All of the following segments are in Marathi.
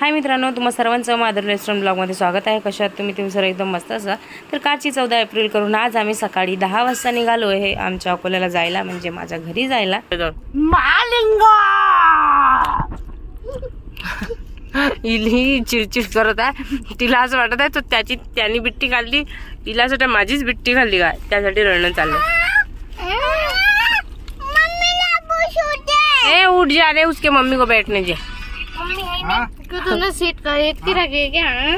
हाय मित्रांनो तुम्हा सर्वांचं माधुर रेस्टॉरंट ब्लॉगमध्ये स्वागत आहे. कशात तुम्ही तुम्ही सर एकदम मस्त असा. तर कालची चौदा एप्रिल करून आज आम्ही सकाळी दहा वाजता निघालो आहे आमच्या अकोल्याला जायला म्हणजे माझ्या घरी जायला. ही चिडचिड करत आहे. तिला असं वाटत आहे तो त्याची त्यांनी बिट्टी खाल्ली. तिला असं वाटतं माझीच बिट्टी खाल्ली काय त्यासाठी रडणं चाललं ए उठ जा रे उसके मम्मी को बैठने जे तुला सीट खरीद की रखे क्या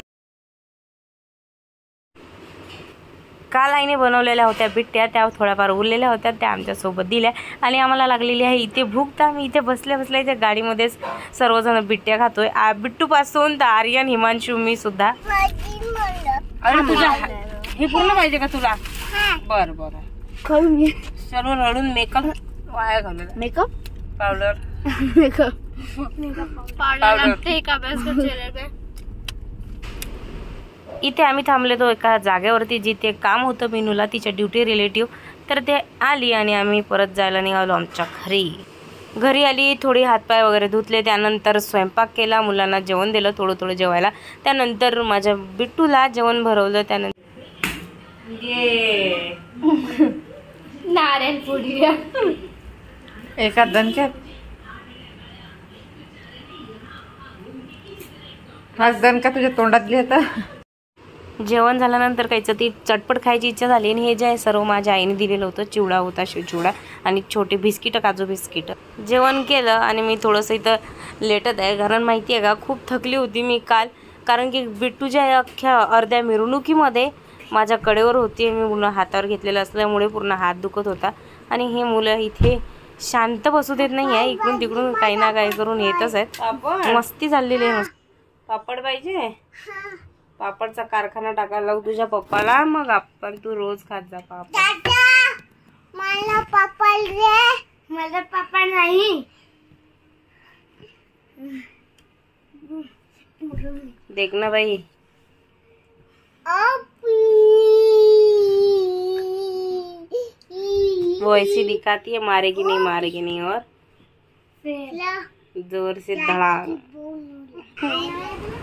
काल आईने बनवलेल्या होत्या बिट्ट्या त्या थोड्याफार उरलेल्या होत्या त्या आमच्यासोबत दिल्या. आणि आम्हाला लागलेली आहे इथे भूक तर आम्ही इथे बसल्या बसल्या इथे गाडीमध्येच सर्वजण बिट्ट्या खातोय. आ- बिट्टूपासून तर आर्यन हिमांशू मी सुद्धा. अरे तुझ्या हे पूर्ण पाहिजे का तुला? बर बर. खाऊन घे. सर्व रडून मेकअप वाया घालवला. मेकअप पावडर मेकअप इथे आम्ही थांबलेलो एका जागेवरती जिथे काम होतं मिनूला तिच्या ड्युटी रिलेटिव्ह. तर ते आली आणि आम्ही परत जायला निघालो आमच्या घरी. घरी आली थोडी हातपाय वगैरे धुतले त्यानंतर स्वयंपाक केला मुलांना जेवण दिलं थोडं थोडं जेवायला. त्यानंतर माझ्या बिट्टूला जेवण भरवलं त्यानंतर ये. नारायण पुडी एका दणक्यात. आज दणका तुझ्या तोंडातली आता? जेवण झाल्यानंतर काहीचं ती चटपट खायची इच्छा झाली आणि हे जे आहे सर्व माझ्या आईने दिलेलं होतं चिवडा होता शिवचिवडा आणि छोटे बिस्किटं काजू बिस्किटं. जेवण केलं आणि मी थोडंसं इथं लेटत आहे. कारण माहिती आहे का खूप थकली होती मी काल. कारण की बिट्टूच्या अख्ख्या अर्ध्या मिरवणुकीमध्ये माझ्या कडेवर होती मी मुलं हातावर घेतलेलं असल्यामुळे पूर्ण हात दुखत होता. आणि हे मुलं इथे शांत बसू देत नाही आहे इकडून तिकडून काही ना काही करून येतच आहेत. मस्ती चाललेली आहे मस्त. पापड पाहिजे? पापडचा कारखाना टाकायला लावू तुझ्या पप्पाला मग आपण तू रोज खात जा पापड. मला पापा रे मला पापा नाही. देख ना बाई. वो ऐसी दिखाती है मारेगी नहीं मारेगी नहीं और. ज़ोर से धडांग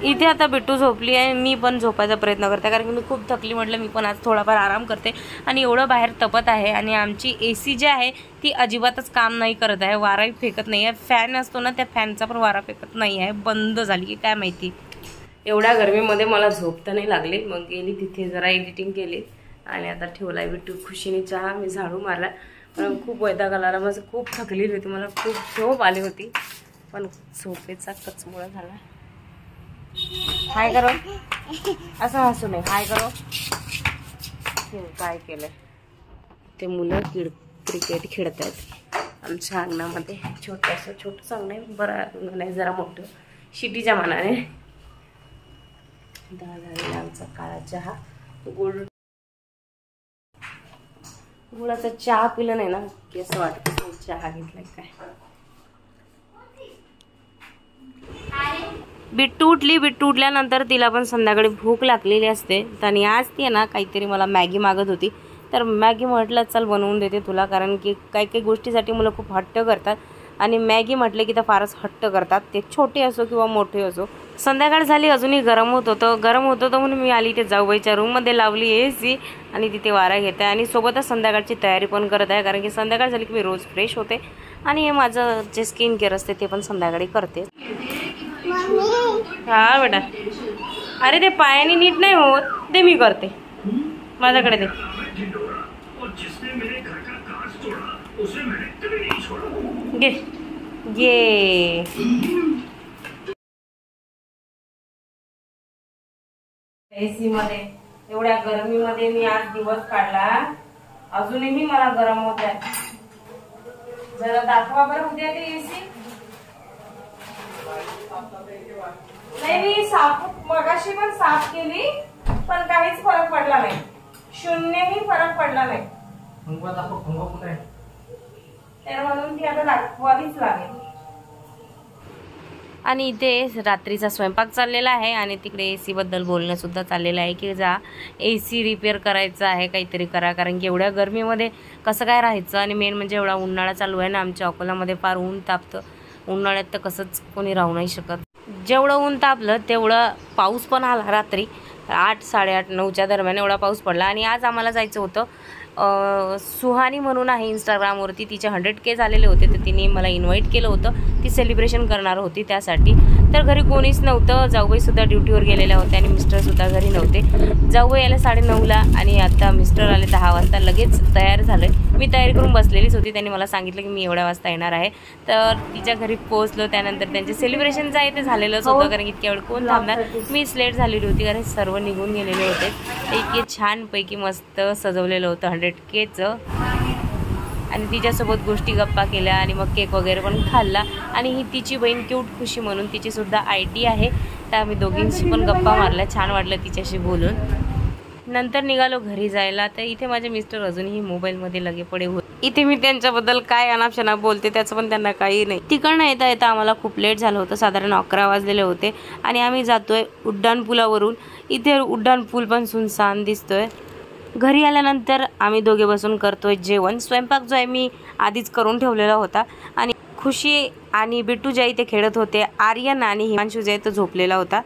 इथे आता बिट्टू झोपली आहे मी पण झोपायचा प्रयत्न करते कारण की मी खूप थकली म्हटलं मी पण आज थोडाफार आराम करते. आणि एवढं बाहेर तपत आहे आणि आमची ए सी जी आहे ती अजिबातच काम नाही करत आहे वाराही फेकत नाही आहे. फॅन असतो ना त्या फॅनचा पण वारा फेकत नाही आहे बंद झाली की काय माहिती. एवढ्या गरमीमध्ये मला झोप तर नाही लागली. मग गेली तिथे जरा एडिटिंग केली. आणि आता ठेवला बिट्टू खुशीने चहा मी झाडू मारला. पण खूप वैताग आला. माझं खूप थकली होती मला खूप झोप आली होती. पण झोपेचा कचमुळा झाला. हाय करो. असं हसू नये. हाय करो. हे काय केलंय? ते मुलं किड क्रिकेट खेळत आहेत आमच्या अंगणामध्ये छोटंसं छोटंसं अंगण आहे. बरं अंगण आहे जरा मोठं. शिटीच्या मानाने. दहा झालेला आमचा काळा चहा गुळ गुळाचा चहा पिलं नाही ना की असं वाटत चहा घेतलाय काय. बिट्टू उठली बिट्टू उठल्यानंतर तिला पण संध्याकाळी भूक लागलेली असते. आणि आज ती आहे ना काहीतरी मला मॅगी मागत होती. तर मॅगी म्हटलं चल बनवून देते तुला. कारण की काही काही गोष्टीसाठी मुलं खूप हट्ट करतात. आणि मॅगी म्हटलं की तर फारच हट्ट करतात. ते छोटे असो किंवा मोठे असो. संध्याकाळ झाली अजूनही गरम होत होतं. गरम होत होतं म्हणून मी आली ते जाऊबाईच्या रूममध्ये लावली ए सी आणि तिथे वारा घेत आहे. आणि सोबतच संध्याकाळची तयारी पण करत आहे. कारण की संध्याकाळ झाली की मी रोज फ्रेश होते. आणि हे माझं जे स्किन केअर असते ते पण संध्याकाळी करते. हा बेटा अरे ते पायाने नीट नाही होत. ते मी करते. माझ्याकडे ते घे. ये एसी मध्ये एवढ्या गरमीमध्ये मी आज दिवस काढला. अजूनही मला गरम होत आहे. जरा दाखवा बरं उद्या ते एसी. नाही मी साफ मगाशी पण साफ केली पण काहीच फरक पडला नाही. शून्यही फरक पडला नाही. तर म्हणून ती आता दाखवावीच लागेल. आणि इथे रात्रीचा स्वयंपाक चाललेला आहे आणि तिकडे ए सीबद्दल बोलणं सुद्धा चाललेलं आहे की जा ए सी रिपेअर करायचं आहे काहीतरी करा. कारण की एवढ्या गरमीमध्ये कसं काय राहायचं? आणि मेन म्हणजे एवढा उन्हाळा चालू आहे ना आमच्या अकोल्यामध्ये फार ऊन तापतं. उन्हाळ्यात तर कसंच कोणी राहू नाही शकत. जेवढं ऊन तापलं तेवढं पाऊस पण आला रात्री. आठ साडेआठ नऊच्या दरम्यान एवढा पाऊस पडला. आणि आज आम्हाला जायचं होतं सुहानी म्हणून आहे इंस्टाग्रामवरती तिचे हंड्रेड के झालेले होते तर तिने मला इन्व्हाइट केलं होतं. ती सेलिब्रेशन करणार होती त्यासाठी. तर घरी कोणीच नव्हतं. जाऊबाईसुद्धा ड्युटीवर गेलेल्या होत्या आणि मिस्टरसुद्धा घरी नव्हते. जाऊबाई आल्या साडेनऊला आणि आता मिस्टर आले दहा वाजता. लगेच तयार झालं. मी तयारी करून बसलेलीच होती. त्यांनी मला सांगितलं की मी एवढ्या वाजता येणार आहे. तर तिच्या घरी पोहोचलो. त्यानंतर त्यांचे सेलिब्रेशनचं आहे ते झालेलंच होतं. कारण इतक्या वेळ कोण थांबणार? मीच लेट झालेली होती. कारण सर्व निघून गेलेले होते. ते इतके छानपैकी मस्त सजवलेलं होतं. हंड्रेड केचं आणि तिच्यासोबत गोष्टी गप्पा केल्या आणि मग केक वगैरे पण खाल्ला. आणि ही तिची बहीण क्यूट खुशी म्हणून तिची सुद्धा आय टी आहे. तर आम्ही दोघींशी पण गप्पा मारल्या. छान वाटलं तिच्याशी बोलून. नंतर निघालो घरी जायला. तर इथे माझे मिस्टर अजूनही मोबाईलमध्ये लगे पडे होते. इथे मी त्यांच्याबद्दल काय अनापशना बोलते त्याचं पण त्यांना काही नाही. तिकडनं येता येता आम्हाला खूप लेट झालं होतं. साधारण अकरा वाजलेले होते. आणि आम्ही जातोय उड्डाणपुलावरून. इथे उड्डाणपूल पण सुनसान दिसतोय. घरी आल्यानंतर आम्ही दोघे बसून करतोय जेवण. स्वयंपाक जो आहे मी आधीच करून ठेवलेला होता. आणि खुशी आणि बिट्टू ज्या इथे खेळत होते. आर्यन आणि हिमांशू जे तो झोपलेला होता.